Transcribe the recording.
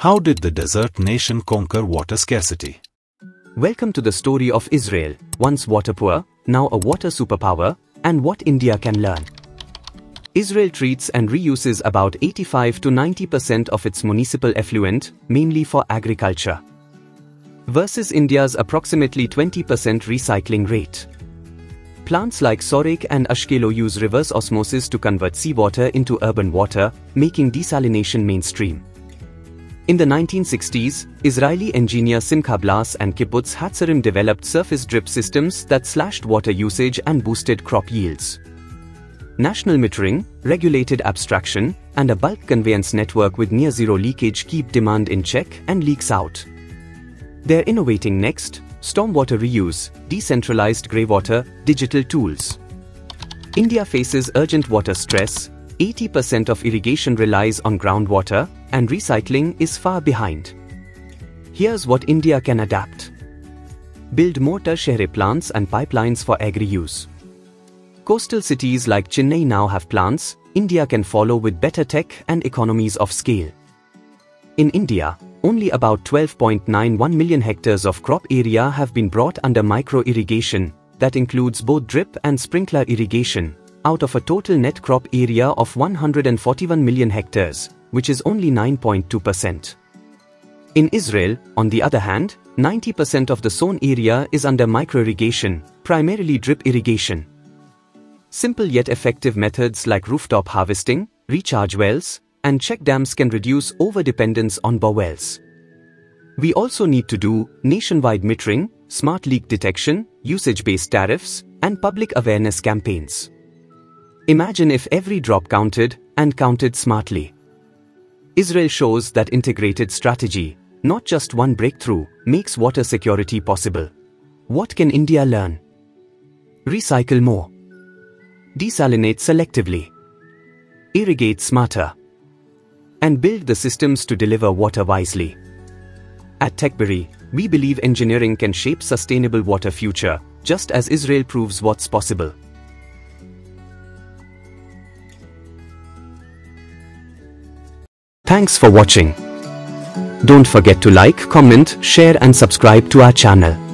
How did the desert nation conquer water scarcity? Welcome to the story of Israel, once water poor, now a water superpower, and what India can learn. Israel treats and reuses about 85 to 90% of its municipal effluent, mainly for agriculture. Versus India's approximately 20% recycling rate. Plants like Sorek and Ashkelon use reverse osmosis to convert seawater into urban water, making desalination mainstream. In the 1960s, Israeli engineer Simcha Blass and Kibbutz Hatzerim developed surface drip systems that slashed water usage and boosted crop yields. National metering, regulated abstraction, and a bulk conveyance network with near-zero leakage keep demand in check and leaks out. They're innovating next, stormwater reuse, decentralized greywater, digital tools. India faces urgent water stress, 80% of irrigation relies on groundwater, and recycling is far behind. Here's what India can adapt. Build more tertiary plants and pipelines for agri-use. Coastal cities like Chennai now have plants, India can follow with better tech and economies of scale. In India, only about 12.91 million hectares of crop area have been brought under micro-irrigation, that includes both drip and sprinkler irrigation, out of a total net crop area of 141 million hectares, which is only 9.2%. In Israel, on the other hand, 90% of the sown area is under microirrigation, primarily drip irrigation. Simple yet effective methods like rooftop harvesting, recharge wells, and check dams can reduce overdependence on bore wells. We also need to do nationwide metering, smart leak detection, usage-based tariffs, and public awareness campaigns. Imagine if every drop counted and counted smartly. Israel shows that integrated strategy, not just one breakthrough, makes water security possible. What can India learn? Recycle more. Desalinate selectively. Irrigate smarter. And build the systems to deliver water wisely. At TekBerry, we believe engineering can shape sustainable water future, just as Israel proves what's possible. Thanks for watching. Don't forget to like, comment, share and subscribe to our channel.